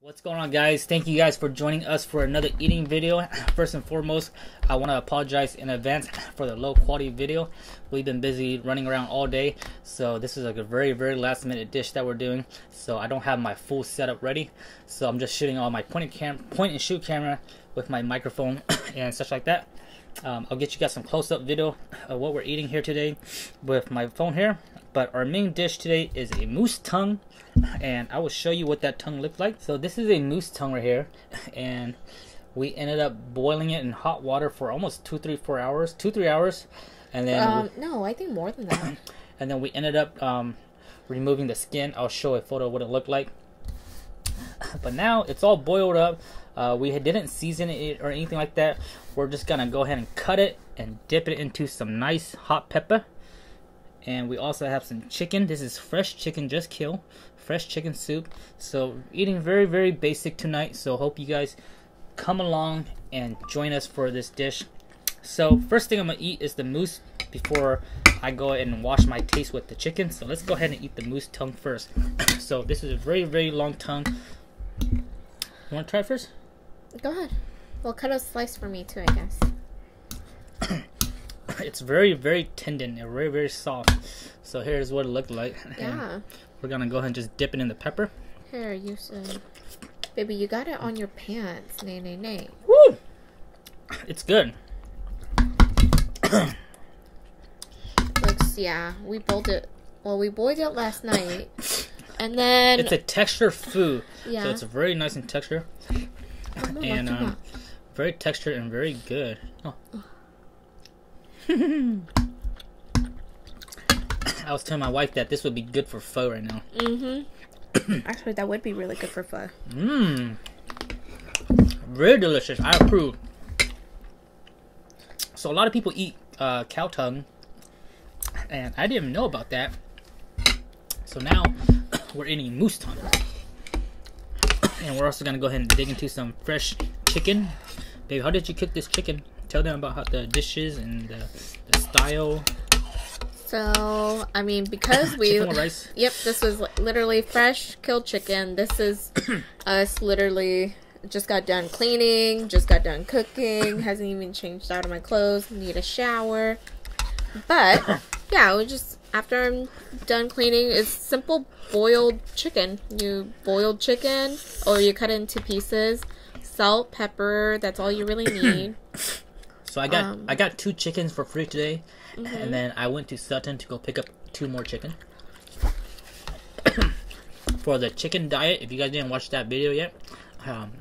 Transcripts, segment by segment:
What's going on guys? Thank you guys for joining us for another eating video. First and foremost, I want to apologize in advance for the low quality video. We've been busy running around all day, so this is like a very very last minute dish that we're doing. So I don't have my full setup ready. So I'm just shooting on my point and cam point and shoot camera with my microphone and such like that. Um, I'll get you guys some close up video of what we're eating here today with my phone here. But our main dish today is a moose tongue and I will show you what that tongue looked like. So this is a moose tongue right here, and we ended up boiling it in hot water for almost two, three, four hours, two, three hours, and then um, we, no, I think more than that. and then we ended up um, removing the skin. I'll show a photo of what it looked like. But now it's all boiled up. Uh, we didn't season it or anything like that. We're just gonna go ahead and cut it and dip it into some nice hot pepper. And we also have some chicken. This is fresh chicken just killed fresh chicken soup. So eating very, very basic tonight. So hope you guys come along and join us for this dish. So first thing I'm gonna eat is the moose before I go ahead and wash my taste with the chicken. So let's go ahead and eat the moose tongue first. so this is a very, very long tongue. You wanna try first? Go ahead. Well, cut a slice for me too, I guess. it's very, very tender and very, very soft. So here's what it looked like. Yeah. We're gonna go ahead and just dip it in the pepper. Here, you said. Baby, you got it on your pants. Nay, nay, nay. Woo! It's good. Looks, yeah. We boiled it. Well, we boiled it last night. And then. It's a texture food. Yeah. So it's very nice in texture. Oh, and um, very textured and very good. Oh. I was telling my wife that this would be good for pho right now. Mm-hmm. Actually, that would be really good for pho. Mmm. Very delicious. I approve. So a lot of people eat uh, cow tongue, and I didn't know about that. So now we're eating moose tongue, and we're also gonna go ahead and dig into some fresh chicken. Babe, how did you cook this chicken? Tell them about how the dishes and the, the style. So, I mean, because we. rice. Yep, this was literally fresh killed chicken. This is us literally just got done cleaning, just got done cooking, hasn't even changed out of my clothes, need a shower. But, yeah, we just, after I'm done cleaning, it's simple boiled chicken. You boiled chicken, or you cut it into pieces, salt, pepper, that's all you really need. So I got um, I got two chickens for free today, mm-hmm. and then I went to Sutton to go pick up two more chicken. for the chicken diet, if you guys didn't watch that video yet, um,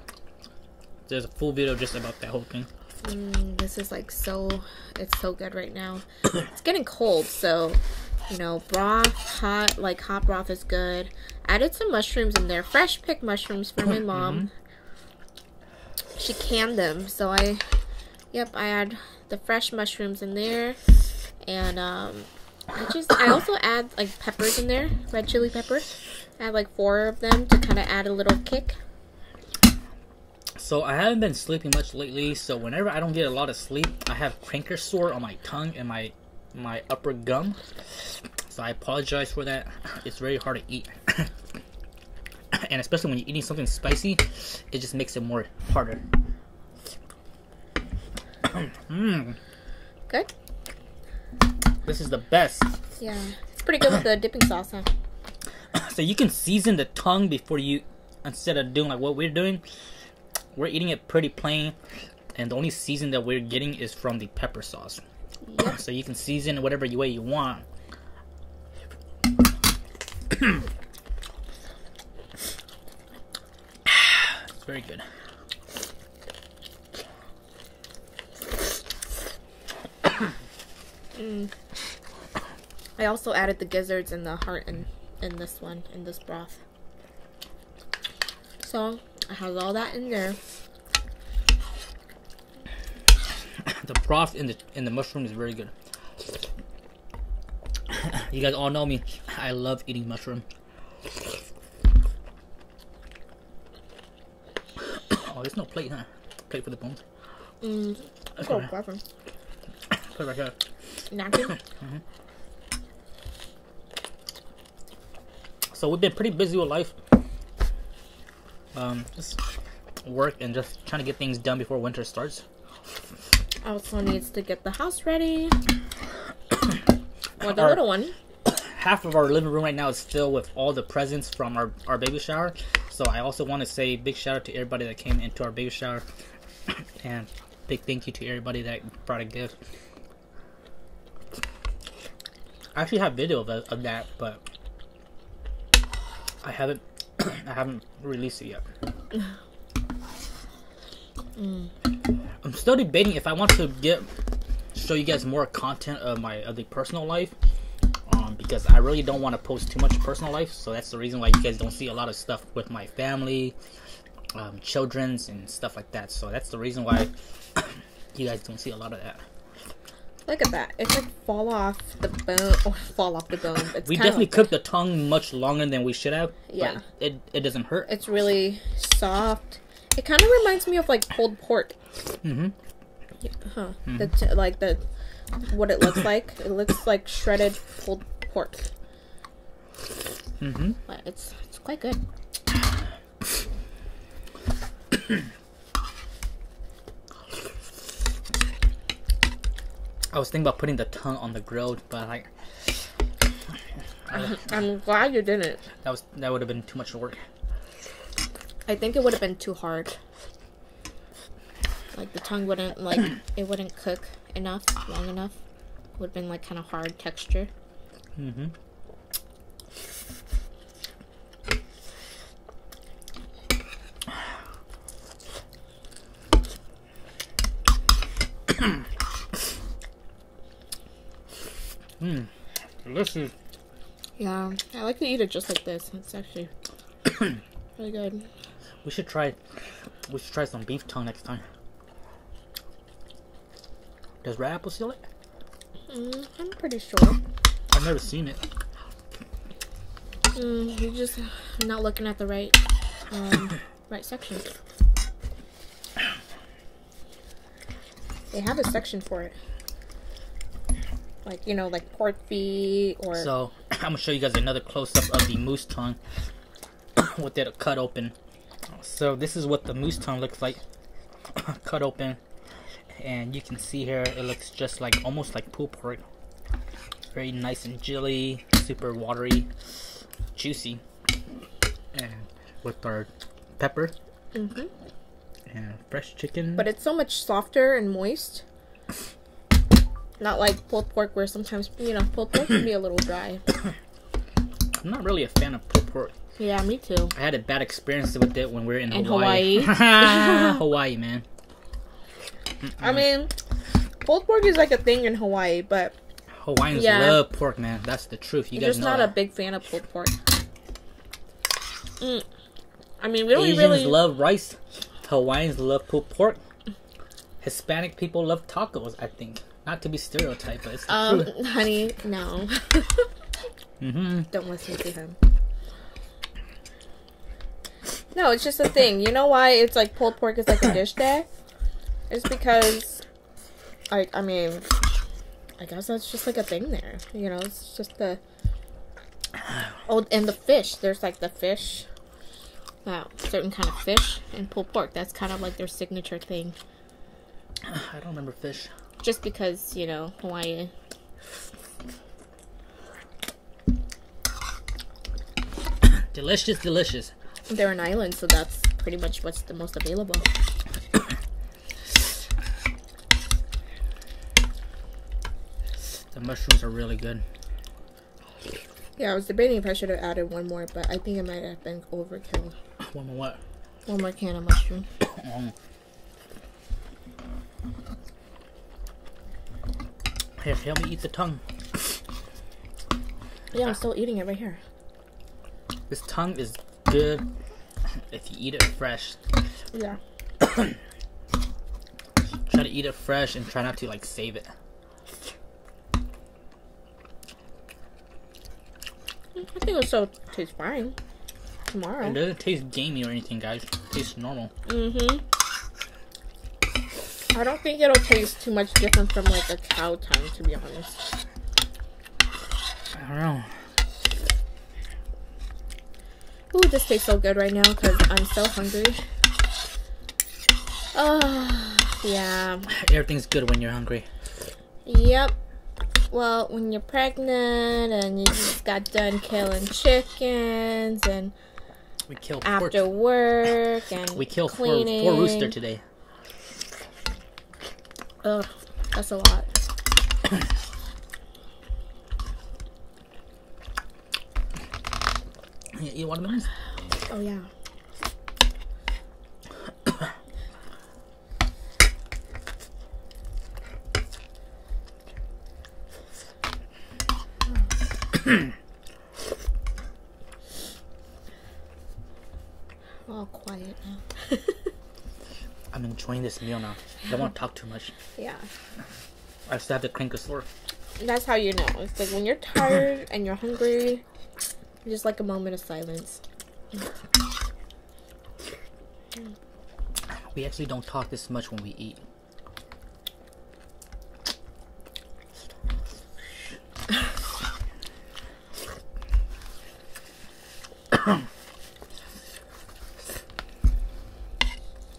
there's a full video just about that whole thing. Mm, this is like so, it's so good right now. it's getting cold, so you know, broth, hot, like hot broth is good. Added some mushrooms in there, fresh picked mushrooms for my mom. Mm-hmm. She canned them, so I Yep, I add the fresh mushrooms in there, and um, I just I also add like peppers in there, red chili pepper. I add like four of them to kind of add a little kick. So I haven't been sleeping much lately. So whenever I don't get a lot of sleep, I have canker sore on my tongue and my my upper gum. So I apologize for that. It's very hard to eat. and especially when you're eating something spicy, it just makes it more harder. mm. Good. This is the best. Yeah, it's pretty good with the dipping sauce, huh? So you can season the tongue before you, instead of doing like what we're doing. We're eating it pretty plain, and the only season that we're getting is from the pepper sauce. Yep. So you can season whatever way you want. it's very good. Mm. I also added the gizzards and the heart in, in this one, in this broth. So, I have all that in there. the broth in the in the mushroom is very good. you guys all know me. I love eating mushroom. oh, there's no plate, huh? Plate for the bones. Mm. Okay. Oh, Put it right here napkin. mm-hmm. So we've been pretty busy with life. Um, just work and just trying to get things done before winter starts. Also needs to get the house ready. Or the Our- little one. half of our living room right now is filled with all the presents from our, our baby shower. So I also want to say big shout out to everybody that came into our baby shower, and big thank you to everybody that brought a gift. I actually have video of, of that, but I haven't I haven't released it yet. I'm still debating if I want to get show you guys more content of my of the personal life um, because I really don't want to post too much personal life. So that's the reason why you guys don't see a lot of stuff with my family, um, children's, and stuff like that. So that's the reason why you guys don't see a lot of that. Look at that. It's like fall off the bone. Or fall off the bone. It's We definitely like- cooked the tongue much longer than we should have. but Yeah. it it doesn't hurt. It's really soft. It kind of reminds me of like pulled pork. Mhm. Yeah, Huh. The t- like the what it looks like. It looks like shredded pulled pork. Mm-hmm. But it's it's quite good. I was thinking about putting the tongue on the grill, but like I'm glad you didn't. that was that would have been too much work. I think it would have been too hard. Like the tongue wouldn't like it wouldn't cook enough, long enough. Would have been like kind of hard texture. Mm-hmm. Mmm, delicious. Yeah, I like to eat it just like this. It's actually really good. We should try. We should try some beef tongue next time. Does Red Apple sell it? Mm, I'm pretty sure. I've never seen it. Mm, you just not looking at the right, um, right section. They have a section for it, like you know, like pork feet or So I'm gonna show you guys another close up of the moose tongue with it cut open. So this is what the moose tongue looks like, cut open, and you can see here it looks just like almost like pulled pork. Very nice and jelly, super watery, juicy, and with our pepper hmm and fresh chicken. but it's so much softer and moist. Not like pulled pork, where sometimes you know pulled pork can be a little dry. I'm not really a fan of pulled pork. Yeah, me too. I had a bad experience with it when we were in, In Hawaii. Hawaii. Hawaii, man. I mean, pulled pork is like a thing in Hawaii, but Hawaiians Yeah. love pork, man. That's the truth. You I'm guys just not that. a big fan of pulled pork. Mm. I mean, we don't Asians really. love rice. Hawaiians love pulled pork. Hispanic people love tacos. I think not to be stereotyped, but it's the um, truth. honey, no. mm-hmm. don't listen to him. No, it's just a thing. You know why it's like pulled pork is like a dish there? It's because, like, I mean, I guess that's just like a thing there. You know, it's just the. Oh, and the fish. There's like the fish. That certain kind of fish and pulled pork. That's kind of like their signature thing. I don't remember fish. Just because, you know, Hawaii. Delicious, delicious. They're an island, so that's pretty much what's the most available. The mushrooms are really good. Yeah, I was debating if I should have added one more, but I think it might have been overkill. One more what? One more can of mushroom. Um, Here, help me eat the tongue. Yeah, I'm still eating it right here. This tongue is good if you eat it fresh. Yeah. Try to eat it fresh and try not to like save it. I think it'll still taste fine. Tomorrow. It doesn't taste gamey or anything, guys. It tastes normal. Mm-hmm. I don't think it'll taste too much different from like a cow tongue, to be honest. I don't know. Ooh, this tastes so good right now because I'm so hungry. Oh, yeah. Everything's good when you're hungry. Yep. Well, when you're pregnant and you just got done killing chickens and We killed after work and We killed four, four rooster today. Ugh, that's a lot. You eat watermelons? Oh yeah. All quiet now. I'm enjoying this meal now. I don't want to talk too much. yeah. I still have to canker sore. That's how you know. It's like when you're tired and you're hungry, just like a moment of silence. We actually don't talk this much when we eat.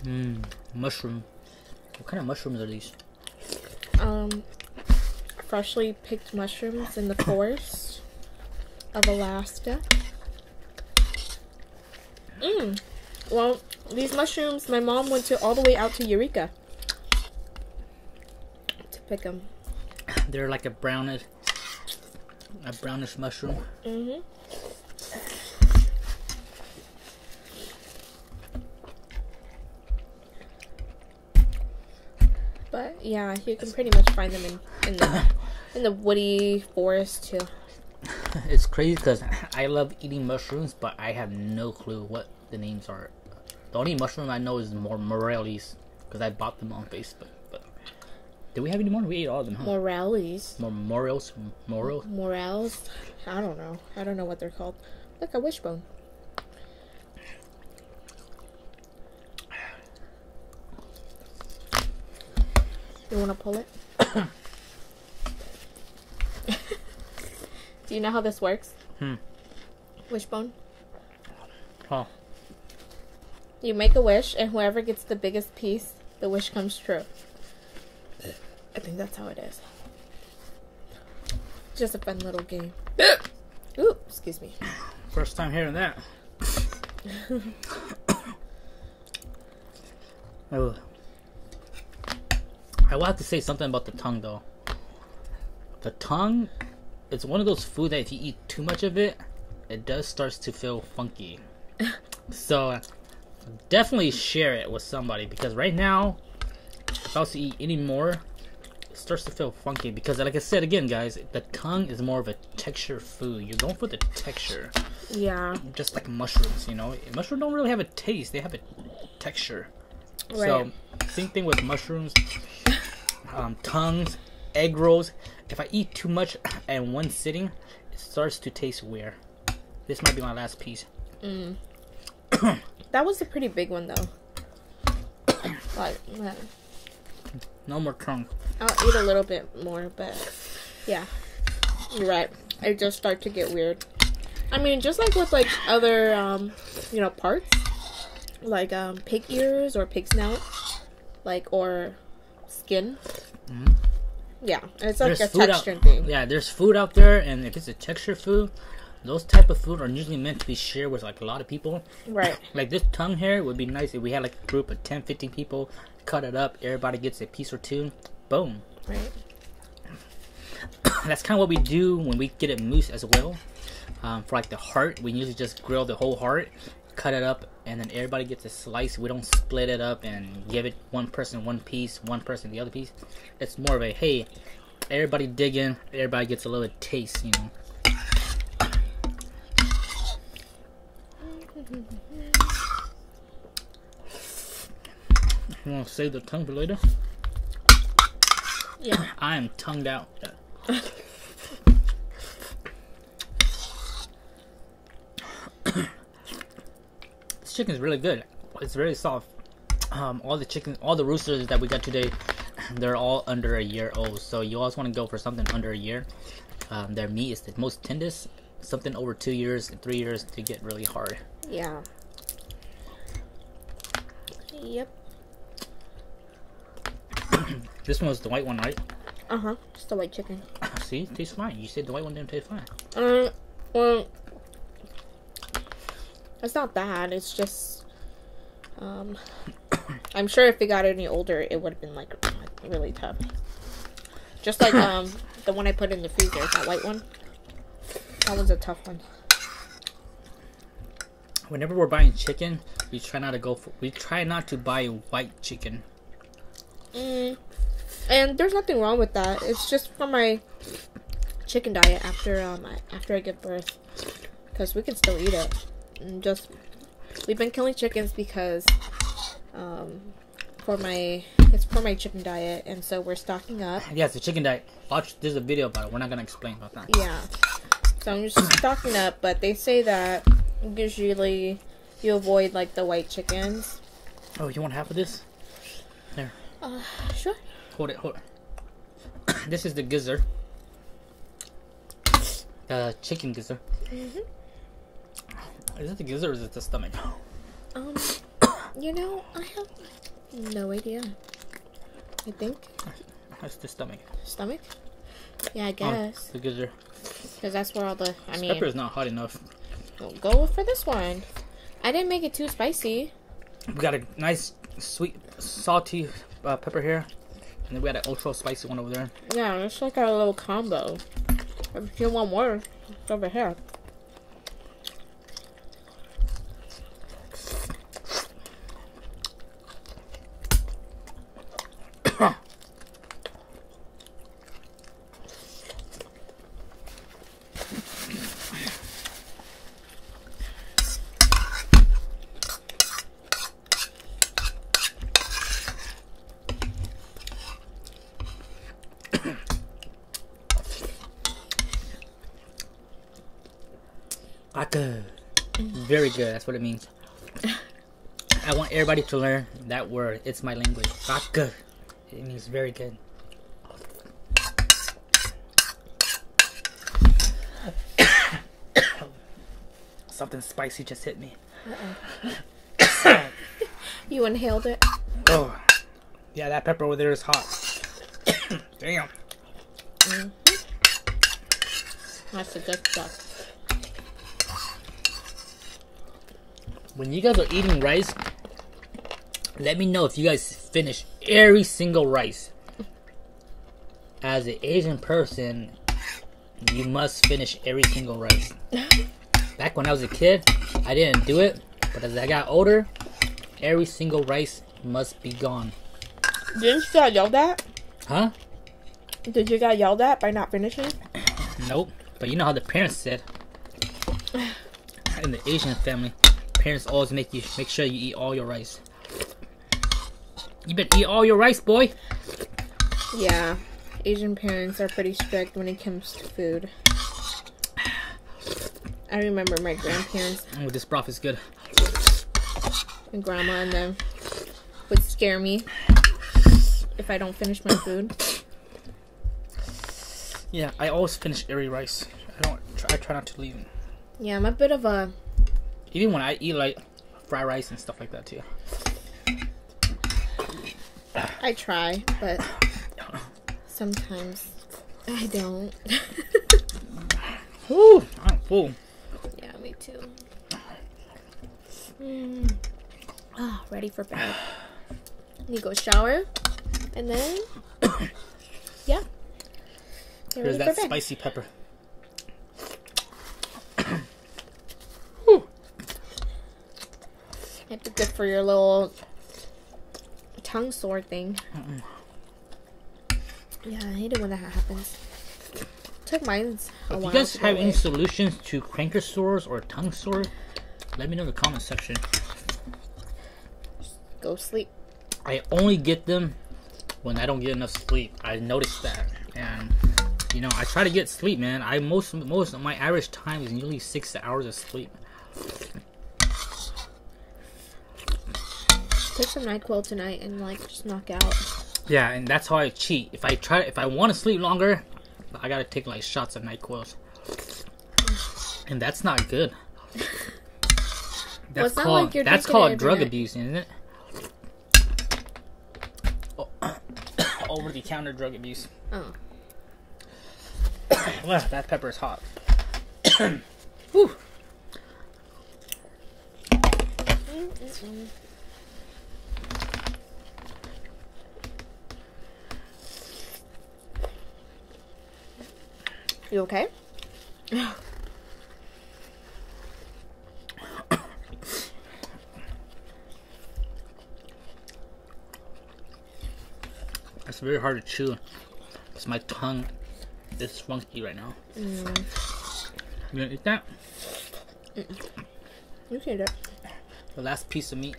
Mmm, mushroom. What kind of mushrooms are these? Um, freshly picked mushrooms in the forest of Alaska. Mmm. Well, these mushrooms, my mom went to all the way out to Eureka to pick them. They're like a brownish, a brownish mushroom. Mm-hmm. Yeah, you can pretty much find them in, in the in the woody forest too. It's crazy because I love eating mushrooms, but I have no clue what the names are. The only mushroom I know is more morellis because I bought them on Facebook. But did we have any more? We ate all of them, huh? Morels. More morels, morels. Morels. I don't know. I don't know what they're called. Look, a wishbone. You want to pull it? Do you know how this works? Hmm. Wishbone. Huh. You make a wish, and whoever gets the biggest piece, the wish comes true. I think that's how it is. Just a fun little game. Ooh, excuse me. first time hearing that. oh. I will have to say something about the tongue, though. The tongue, it's one of those food that if you eat too much of it, it does starts to feel funky. so definitely share it with somebody because right now, if I was to eat any more, it starts to feel funky because, like I said again, guys, the tongue is more of a texture food. You're going for the texture Yeah. just like mushrooms, you know. Mushrooms don't really have a taste; they have a texture. So, Right. same thing with mushrooms, um, tongues, egg rolls. If I eat too much in one sitting, it starts to taste weird. This might be my last piece. That was a pretty big one though. Like, yeah. No more tongue. I'll eat a little bit more, but yeah, you're right. It just start to get weird. I mean, just like with like other, um, you know, parts, like um, pig ears or pig snout, like or skin. Yeah, it's like a texture out, thing. Yeah, there's food out there, and if it's a texture food, those type of food are usually meant to be shared with like a lot of people. Right. Like this tongue hair would be nice if we had like a group of 10, 15 people, cut it up, everybody gets a piece or two, boom. Right. That's kind of what we do when we get it moose as well. Um, for like the heart, we usually just grill the whole heart, cut it up, and then everybody gets a slice. We don't split it up and give it one person one piece, one person the other piece. It's more of a hey, everybody dig in, everybody gets a little taste, you know. You want to save the tongue for later? Yeah. I am tongued out. chicken is really good. It's very soft. Um, all the chicken, all the roosters that we got today, they're all under a year old. So you always want to go for something under a year. Um, their meat is the most tender. Something over two years and three years to get really hard. Yeah. Yep. This one was the white one, right? Uh huh. Just the white chicken. See, tastes fine. You said the white one didn't taste fine. Uh, well, it's not bad. It's just, um, I'm sure if it got any older, it would have been like really tough. Just like um the one I put in the freezer, that white one. That one's a tough one. Whenever we're buying chicken, we try not to go for. We try not to buy white chicken. Mm. And there's nothing wrong with that. It's just for my chicken diet after um after I give birth, because we can still eat it. And just we've been killing chickens because um for my it's for my chicken diet, and so we're stocking up. Yeah, it's a chicken diet. Watch. There's a video about it. We're not gonna explain about that. Yeah. So I'm just stocking up, but they say that usually you avoid like the white chickens. Oh, you want half of this? There. Uh, sure. Hold it. Hold it. this is the gizzard. The chicken gizzard. Mhm. Is it the gizzard or is it the stomach? Um, you know, I have no idea. I think That's the stomach. stomach. Yeah, I Oh, guess the gizzard. because that's where all the. I This mean, pepper is not hot enough. well, go for this one. I didn't make it too spicy. We got a nice, sweet, salty uh, pepper here. And then we got an ultra spicy one over there. Yeah, it's like our little combo. If you want more, it's over here. Aka. Very good. That's what it means. I want everybody to learn that word. It's my language. Aka. It means very good. Something spicy just hit me. You inhaled it. Oh, yeah, that pepper over there is hot. Damn. Mm-hmm. That's the good stuff. When you guys are eating rice, let me know if you guys finish every single rice. As an Asian person, you must finish every single rice. Back when I was a kid, I didn't do it, but as I got older, every single rice must be gone. Didn't you get yelled at? Huh? Did you get yelled at by not finishing? Nope. But you know how the parents said in the Asian family, parents always make you make sure you eat all your rice. You better eat all your rice, boy. Yeah, Asian parents are pretty strict when it comes to food. I remember my grandparents Oh, this broth is good. and grandma and them would scare me if I don't finish my food. Yeah, I always finish every rice. I don't. I try not to leave. Yeah, I'm a bit of a Even when I eat like fried rice and stuff like that too. I try, but sometimes I don't. Whew, I'm full. yeah, me too. Mm. Ah, ready for bed. You go shower, and then yeah. Here's that spicy pepper. It'd be good for your little tongue sore thing. Yeah, I hate it when that happens. Took mine a If while. you guys have any solutions to canker sores or tongue sore, let me know in the comment section. go sleep. I only get them when I don't get enough sleep. I noticed that, and you know, I try to get sleep, man. I most most of my average time is nearly six hours of sleep. Take some Nyquil tonight and like just knock out. Yeah, and that's how I cheat. If I try, if I want to sleep longer, I gotta take like shots of Nyquil, and that's not good. That's not called like that's called drug night. abuse, isn't it? Oh, over the counter drug abuse. Oh. Well, that pepper is hot. Whew. Mm, You okay? It's very hard to chew. Cause my tongue is funky right now. Mm. You gonna eat that? You can do it. The last piece of meat.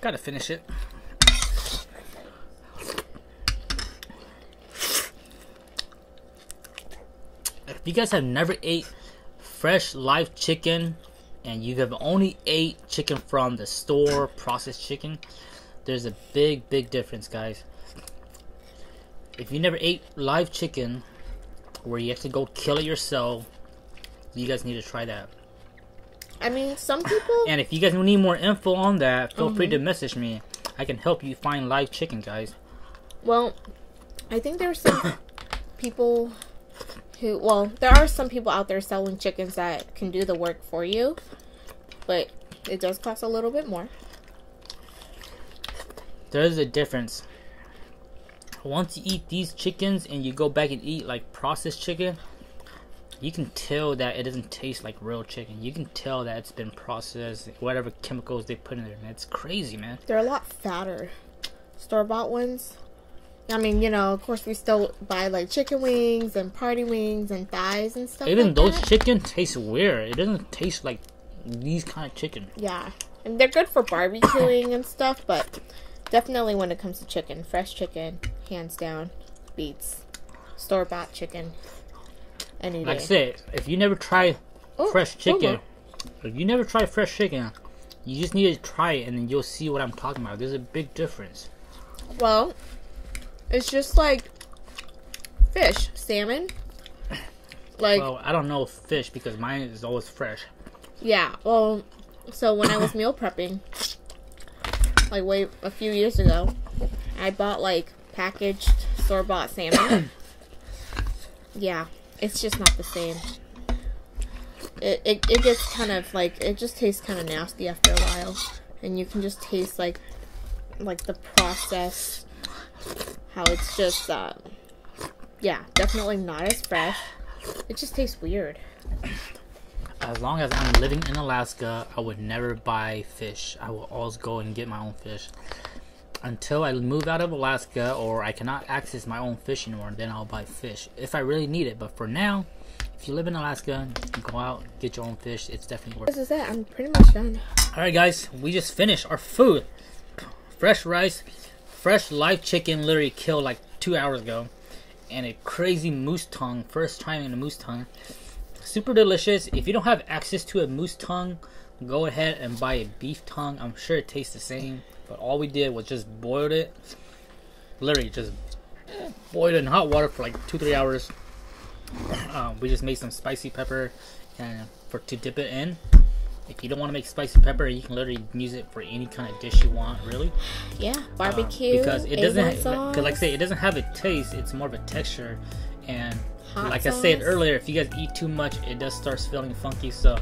Gotta finish it. If you guys have never ate fresh live chicken and you have only ate chicken from the store processed chicken, there's a big, big difference, guys. If you never ate live chicken where you have to go kill it yourself, you guys need to try that. I mean, some people. And if you guys need more info on that, feel free to mm-hmm. message me. I can help you find live chicken, guys. Well, I think there's some people who, well, there are some people out there selling chickens that can do the work for you, but it does cost a little bit more. There's a difference. Once you eat these chickens and you go back and eat like processed chicken, you can tell that it doesn't taste like real chicken. You can tell that it's been processed, whatever chemicals they put in there, man. It's crazy, man. They're a lot fatter. Store bought ones. I mean, you know, of course, we still buy like chicken wings and party wings and thighs and stuff. Even like those that. chicken taste weird. It doesn't taste like these kind of chicken. Yeah. And they're good for barbecuing and stuff, but definitely when it comes to chicken, fresh chicken, hands down, beats store bought chicken. Any Like I said, if you never try Oh, fresh chicken, if you never try fresh chicken, you just need to try it and then you'll see what I'm talking about. There's a big difference. Well, it's just like fish, salmon. Like, Well, I don't know fish because mine is always fresh. yeah. Well, so when I was meal prepping, like way a few years ago, I bought like packaged store bought salmon. yeah, it's just not the same. It, it it gets kind of like it just tastes kind of nasty after a while, and you can just taste like like the process, how it's just uh, yeah, definitely not as fresh. It just tastes weird. As long as I'm living in Alaska, I would never buy fish. I will always go and get my own fish. Until I move out of Alaska or I cannot access my own fish anymore, then I'll buy fish if I really need it. But for now, if you live in Alaska, go out, get your own fish. It's definitely worth it. This is it. I'm pretty much done. Alright, guys, we just finished our food. Fresh rice, fresh live chicken, literally killed like two hours ago, and a crazy moose tongue. First time in a moose tongue. Super delicious. If you don't have access to a moose tongue, go ahead and buy a beef tongue. I'm sure it tastes the same, but all we did was just boiled it. Literally, just boiled it in hot water for like two, three hours. Um, we just made some spicy pepper and for to dip it in. If you don't want to make spicy pepper, you can literally use it for any kind of dish you want, really. Yeah, Um, barbecue. because it doesn't, cause like I say, it doesn't have a taste. It's more of a texture, and Hot like I said earlier, if you guys eat too much, it does start feeling funky. So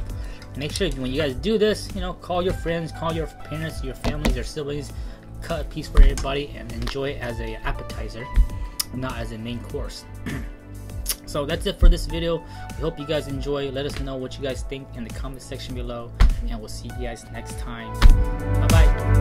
make sure when you guys do this, you know, call your friends, call your parents, your families, your siblings, cut a piece for everybody, and enjoy it as a appetizer, not as a main course. So that's it for this video. We hope you guys enjoy. Let us know what you guys think in the comment section below. And we'll see you guys next time. Bye bye.